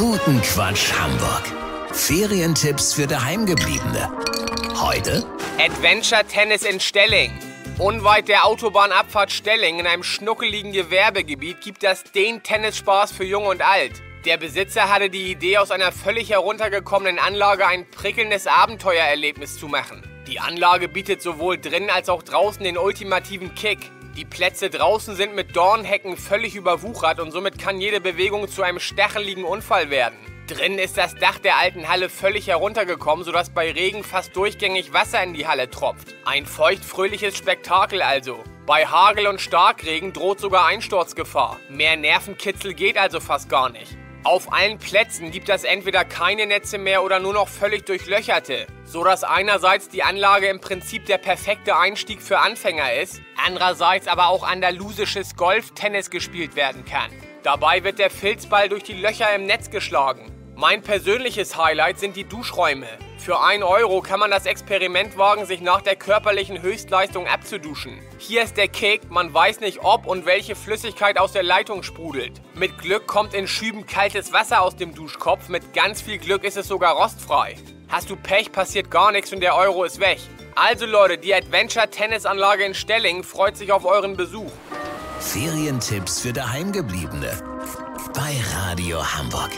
Guten Quatsch Hamburg. Ferientipps für Daheimgebliebene. Heute Adventure Tennis in Stelling. Unweit der Autobahnabfahrt Stelling in einem schnuckeligen Gewerbegebiet gibt das den Tennisspaß für Jung und Alt. Der Besitzer hatte die Idee, aus einer völlig heruntergekommenen Anlage ein prickelndes Abenteuererlebnis zu machen. Die Anlage bietet sowohl drin als auch draußen den ultimativen Kick. Die Plätze draußen sind mit Dornhecken völlig überwuchert und somit kann jede Bewegung zu einem stacheligen Unfall werden. Drin ist das Dach der alten Halle völlig heruntergekommen, sodass bei Regen fast durchgängig Wasser in die Halle tropft. Ein feuchtfröhliches Spektakel also. Bei Hagel und Starkregen droht sogar Einsturzgefahr. Mehr Nervenkitzel geht also fast gar nicht. Auf allen Plätzen gibt es entweder keine Netze mehr oder nur noch völlig durchlöcherte, so dass einerseits die Anlage im Prinzip der perfekte Einstieg für Anfänger ist, andererseits aber auch andalusisches Golf-Tennis gespielt werden kann. Dabei wird der Filzball durch die Löcher im Netz geschlagen. Mein persönliches Highlight sind die Duschräume. Für 1 Euro kann man das Experiment wagen, sich nach der körperlichen Höchstleistung abzuduschen. Hier ist der Kick, man weiß nicht ob und welche Flüssigkeit aus der Leitung sprudelt. Mit Glück kommt in Schüben kaltes Wasser aus dem Duschkopf, mit ganz viel Glück ist es sogar rostfrei. Hast du Pech, passiert gar nichts und der Euro ist weg. Also Leute, die Adventure Tennisanlage in Stelling freut sich auf euren Besuch. Ferientipps für Daheimgebliebene. Bei Radio Hamburg.